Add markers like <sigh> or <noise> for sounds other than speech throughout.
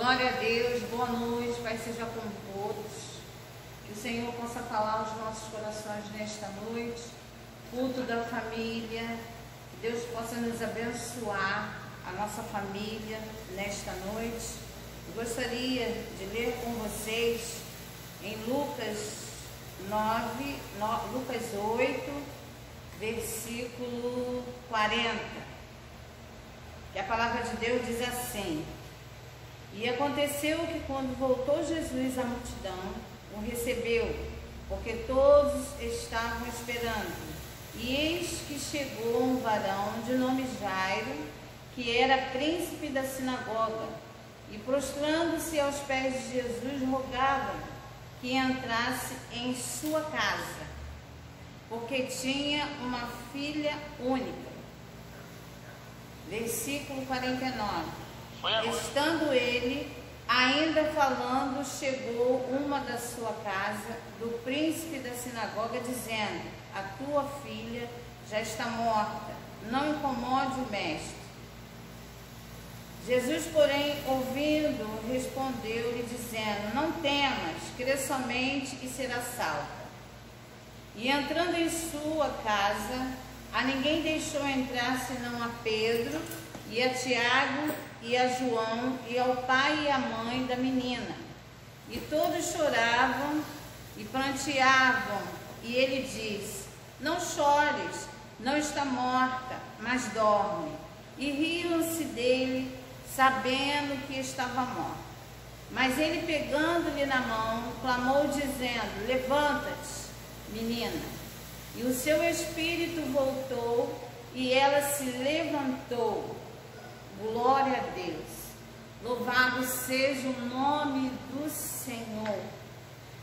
Glória a Deus, boa noite, Pai seja com todos. Que o Senhor possa falar aos nossos corações nesta noite. Culto da família. Que Deus possa nos abençoar, a nossa família, nesta noite. Eu gostaria de ler com vocês em Lucas 9, no, Lucas 8, versículo 40. Que a palavra de Deus diz assim: E aconteceu que quando voltou Jesus à multidão, o recebeu, porque todos estavam esperando. E eis que chegou um varão de nome Jairo, que era príncipe da sinagoga, e prostrando-se aos pés de Jesus, rogava que entrasse em sua casa, porque tinha uma filha única. Versículo 49. Estando ele ainda falando, chegou uma da sua casa, do príncipe da sinagoga, dizendo: A tua filha já está morta, não incomode o mestre. Jesus, porém, ouvindo, respondeu-lhe, dizendo: Não temas, crê somente e será salva. E entrando em sua casa, a ninguém deixou entrar senão a Pedro e a Tiago e a João e ao pai e à mãe da menina. E todos choravam e pranteavam. E ele disse: Não chores, não está morta, mas dorme. E riam-se dele sabendo que estava morto. Mas ele, pegando-lhe na mão, clamou, dizendo: Levanta-te, menina. E o seu espírito voltou, e ela se levantou. Glória a Deus. Louvado seja o nome do Senhor.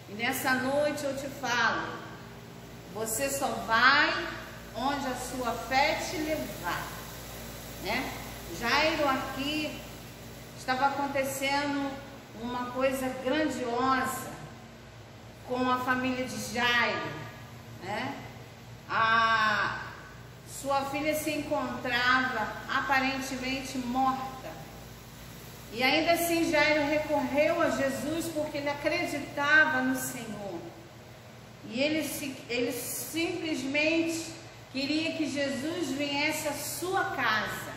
E nessa noite eu te falo: você só vai onde a sua fé te levar, né? Jairo aqui estava acontecendo uma coisa grandiosa com a família de Jairo, né? A sua filha se encontrava aparentemente morta. E ainda assim Jairo recorreu a Jesus porque ele acreditava no Senhor. E ele, ele simplesmente queria que Jesus viesse à sua casa.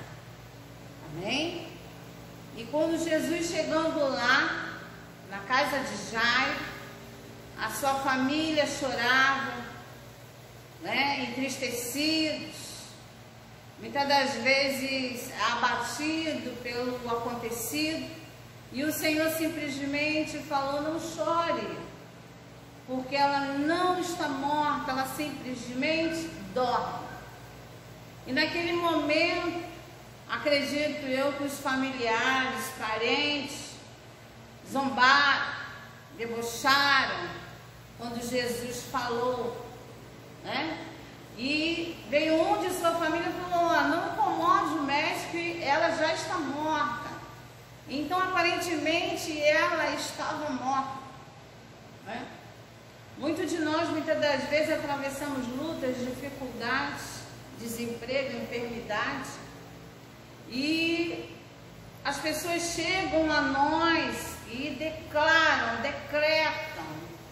Amém? E quando Jesus chegando lá, na casa de Jairo, a sua família chorava, né, entristecidos, muitas das vezes abatido pelo acontecido, e o Senhor simplesmente falou: não chore, porque ela não está morta, ela simplesmente dorme. E naquele momento, Acredito eu que os familiares, parentes, zombaram, debocharam quando Jesus falou, né? E veio um de sua família e falou: Não incomode o mestre, ela já está morta. Então, aparentemente, ela estava morta. Né? Muitos de nós, muitas das vezes, atravessamos lutas, dificuldades, desemprego, enfermidades e as pessoas chegam a nós e declaram, decretam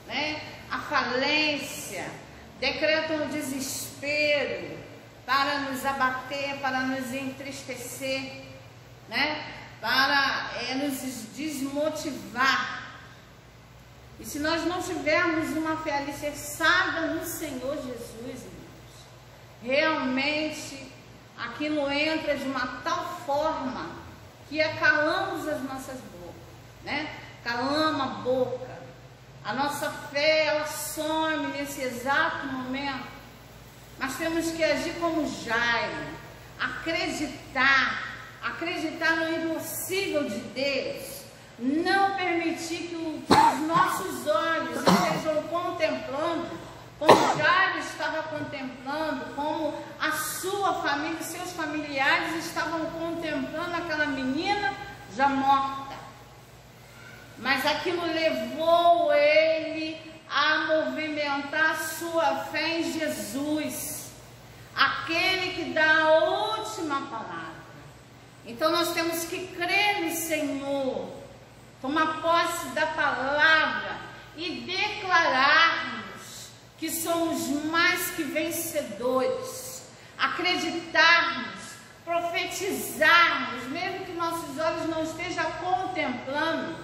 né, a falência, decretam o desespero para nos abater, para nos entristecer, né, para é, nos desmotivar. E se nós não tivermos uma fé alicerçada no Senhor Jesus, irmãos, realmente aquilo entra de uma tal forma que acalamos as nossas bocas, né? Calama a boca. A nossa fé, ela some nesse exato momento. Mas temos que agir como Jairo, acreditar, acreditar no impossível de Deus, não permitir que os nossos olhos estejam contemplando como Jairo estava contemplando, como a sua família, seus familiares estavam contemplando aquela menina já morta. Mas aquilo levou ele a movimentar sua fé em Jesus, aquele que dá a última palavra. Então nós temos que crer no Senhor, tomar posse da palavra e declararmos que somos mais que vencedores, acreditarmos, profetizarmos, mesmo que nossos olhos não estejam contemplando,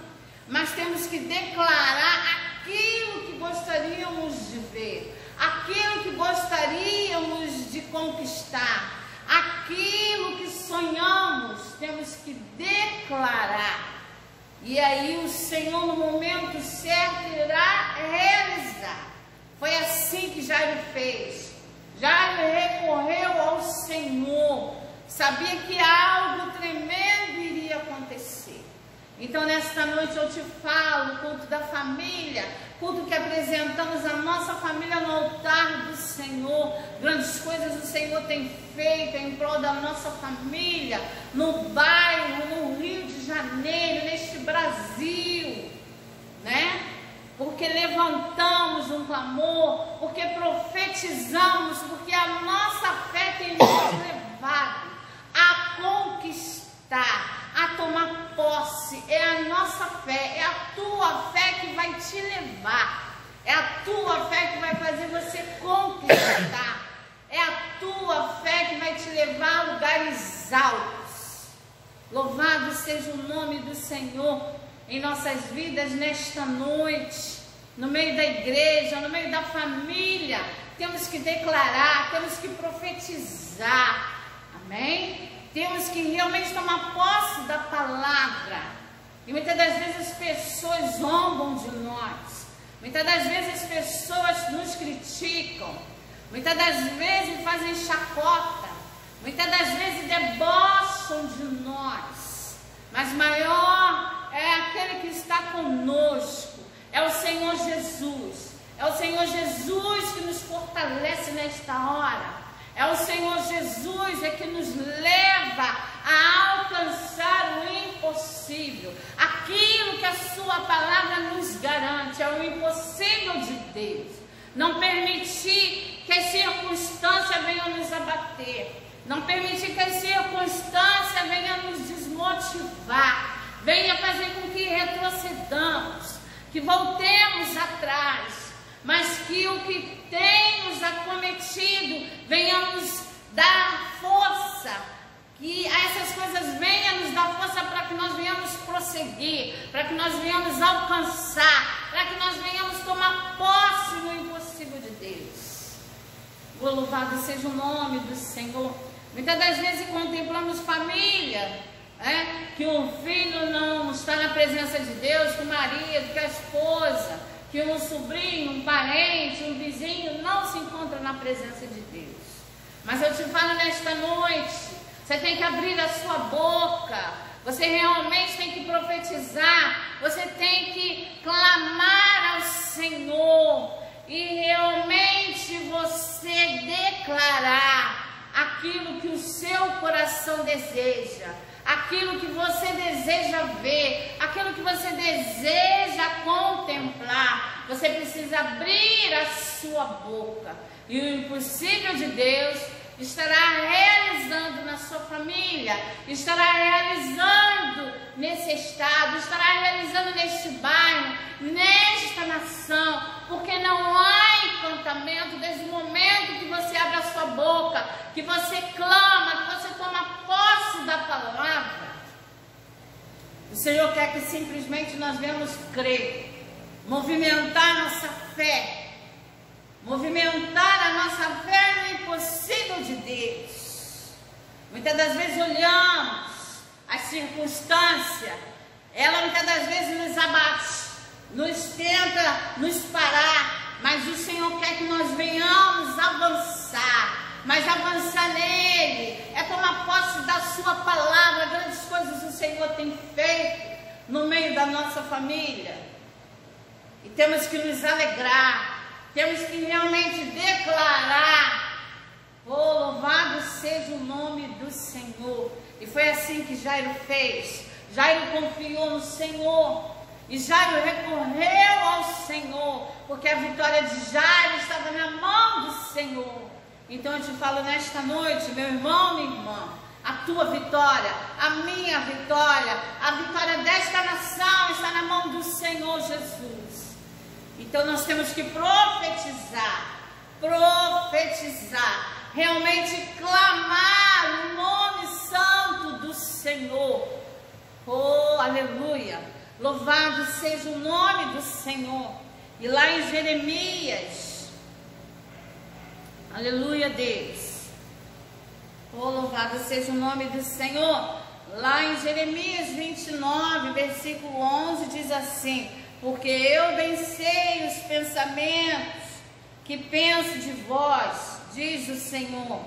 mas temos que declarar aquilo que gostaríamos de ver, aquilo que gostaríamos de conquistar, aquilo que sonhamos, temos que declarar. E aí o Senhor, no momento certo, irá realizar. Foi assim que Jairo fez. Jairo recorreu ao Senhor. Sabia que algo tremendo iria acontecer. Então, nesta noite eu te falo, culto da família, culto que apresentamos a nossa família no altar do Senhor. Grandes coisas o Senhor tem feito em prol da nossa família, no bairro, no Rio de Janeiro, neste Brasil, né? Porque levantamos um clamor, porque profetizamos, porque a nossa fé tem nos <coughs> levado a conquistar, a tomar posse. É a nossa fé, é a tua fé que vai te levar. É a tua fé que vai fazer você conquistar. É a tua fé que vai te levar a lugares altos. Louvado seja o nome do Senhor em nossas vidas nesta noite, no meio da igreja, no meio da família. Temos que declarar, temos que profetizar. Amém? Temos que realmente tomar posse da palavra. E muitas das vezes as pessoas zombam de nós. Muitas das vezes as pessoas nos criticam. Muitas das vezes fazem chacota, muitas das vezes debocham de nós, mas maior é aquele que está conosco, é o Senhor Jesus. É o Senhor Jesus que nos fortalece nesta hora. É o Senhor Jesus é que nos leva a alcançar o impossível. Aquilo que a sua palavra nos garante é o impossível de Deus. Não permitir que as circunstâncias venham nos abater. Não permitir que as circunstâncias venham nos desmotivar. Venha fazer com que retrocedamos, que voltemos atrás. Mas que o que tem nos acometido venha nos dar força. Que essas coisas venham nos dar força para que nós venhamos prosseguir, para que nós venhamos alcançar, para que nós venhamos tomar posse no impossível de Deus. O louvado seja o nome do Senhor. Muitas das vezes contemplamos família, é, que o filho não está na presença de Deus, que o marido, que a esposa, que um sobrinho, um parente, um vizinho não se encontra na presença de Deus. Mas eu te falo nesta noite, você tem que abrir a sua boca, você realmente tem que profetizar, você tem que clamar ao Senhor. E realmente você declarar aquilo que o seu coração deseja, aquilo que você deseja ver, aquilo que você deseja contemplar. Você precisa abrir a sua boca e o impossível de Deus estará realizando na sua família, estará realizando nesse estado, estará realizando neste bairro, nesta nação, porque não há encantamento desde o momento que você abre a sua boca, que você clama, que você toma posse da palavra. O Senhor quer que simplesmente nós venhamos crer, movimentar nossa fé movimentar a nossa fé no impossível de Deus. Muitas das vezes olhamos as circunstâncias, ela muitas das vezes nos abate, nos tenta nos parar, mas o Senhor quer que nós venhamos avançar. Mas avançar nele é tomar posse da sua palavra. Grandes coisas o Senhor tem feito no meio da nossa família. E temos que nos alegrar temos que realmente declarar: oh, louvado do Senhor. E foi assim que Jairo fez. Jairo confiou no Senhor. E Jairo recorreu ao Senhor, porque a vitória de Jairo estava na mão do Senhor. Então eu te falo nesta noite, meu irmão, minha irmã, a tua vitória, a minha vitória, a vitória desta nação está Então nós temos que profetizar, profetizar, realmente clamar nome santo do Senhor. Oh, aleluia! Louvado seja o nome do Senhor. E lá em Jeremias, aleluia, Deus. Oh, louvado seja o nome do Senhor. Lá em Jeremias 29, versículo 11, diz assim: Porque eu bem sei os pensamentos que penso de vós, diz o Senhor,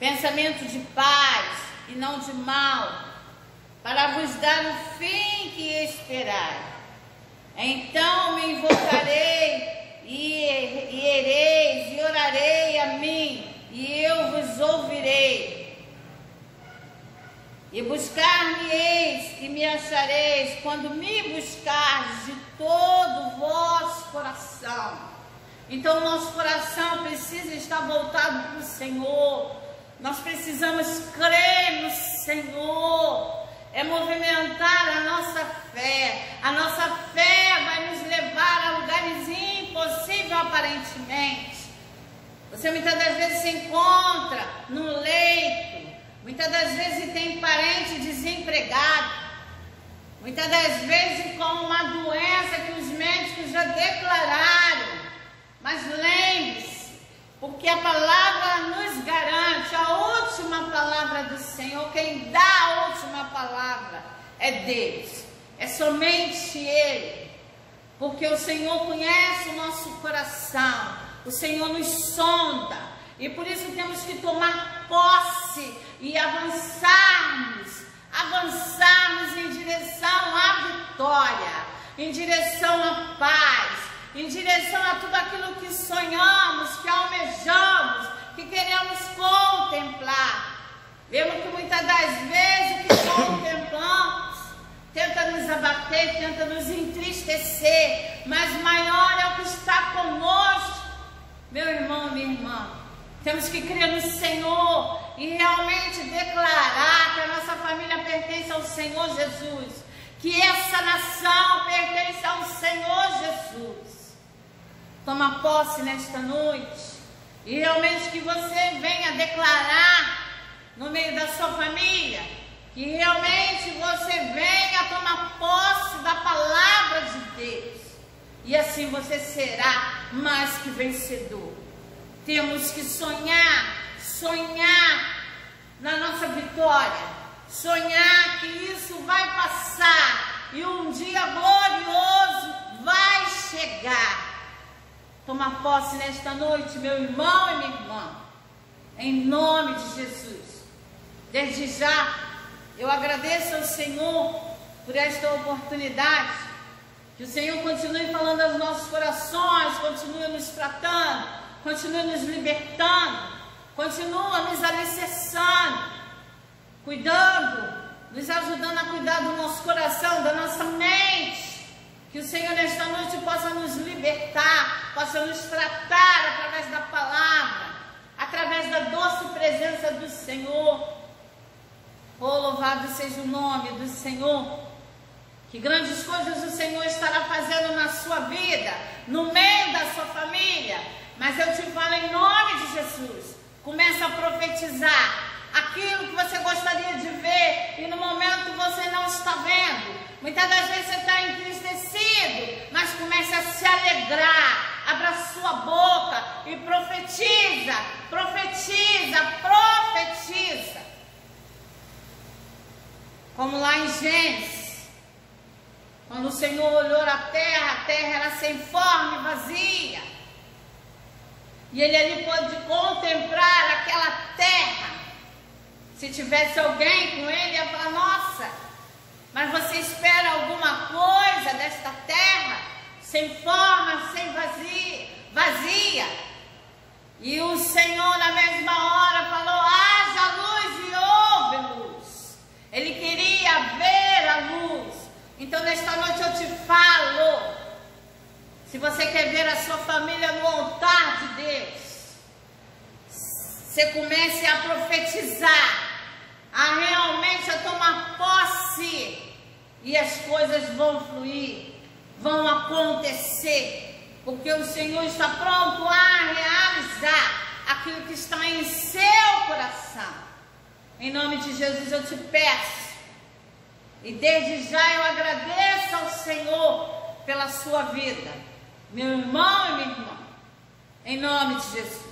pensamento de paz e não de mal, para vos dar o fim que esperai. Então me invocarei e, e ereis e orarei a mim, e eu vos ouvirei. E buscar-me-eis e me achareis quando me buscardes de todo o vosso coração. Então, o nosso coração precisa estar voltado para o Senhor. Nós precisamos crer no Senhor. É movimentar a nossa fé. A nossa fé vai nos levar a lugares impossíveis aparentemente. Você muitas das vezes se encontra no leito Muitas das vezes tem parente desempregado. Muitas das vezes com uma doença que os médicos já declararam. Mas lembre-se, porque a palavra nos garante, a última palavra do Senhor, quem dá a última palavra é Deus. É somente Ele. Porque o Senhor conhece o nosso coração. O Senhor nos sonda. E por isso temos que tomar posse e avançarmos, avançarmos em direção à vitória, em direção à paz, em direção a tudo aquilo que sonhamos, que almejamos, que queremos contemplar. Vemos que das vezes o que contemplamos tenta nos abater, tenta nos entristecer, mas maior é o que está conosco, meu irmão, minha irmã. Temos que crer no Senhor e realmente declarar que a nossa família pertence ao Senhor Jesus, que essa nação pertence ao Senhor Jesus. Toma posse nesta noite e realmente que você venha declarar no meio da sua família, que realmente você venha tomar posse da palavra de Deus. E assim você será mais que vencedor. Temos que sonhar, sonhar na nossa vitória, sonhar que isso vai passar e um dia glorioso vai chegar. Toma posse nesta noite, meu irmão e minha irmã, em nome de Jesus. Desde já, eu agradeço ao Senhor por esta oportunidade. Que o Senhor continue falando aos nossos corações, continue nos tratando continua nos libertando, continua nos alicerçando, cuidando, nos ajudando a cuidar do nosso coração, da nossa mente. Que o Senhor nesta noite possa nos libertar, possa nos tratar através da palavra, através da doce presença do Senhor. Oh, louvado seja o nome do Senhor. Que grandes coisas o Senhor estará fazendo na sua vida, no meio da sua família, mas eu te falo em nome de Jesus. Começa a profetizar aquilo que você gostaria de ver e no momento você não está vendo. Muitas das vezes você está entristecido, mas comece a se alegrar. Abra sua boca e profetiza, profetiza, profetiza. Como lá em Gênesis, quando o Senhor olhou a terra, a terra era sem forma e vazia. E ele ali pôde contemplar aquela terra. Se tivesse alguém com ele, ia falar: Nossa, mas você espera alguma coisa desta terra? Sem forma, sem vazia, vazia. E o Senhor, na mesma hora, falou: haja luz e. Ele queria ver a luz. Então, nesta noite eu te falo: se você quer ver a sua família no altar de Deus, você comece a profetizar, a realmente a tomar posse, e as coisas vão fluir, vão acontecer. porque o Senhor está pronto a realizar aquilo que está em seu coração. Em nome de Jesus eu te peço, e desde já eu agradeço ao Senhor pela sua vida, meu irmão e minha irmã, em nome de Jesus.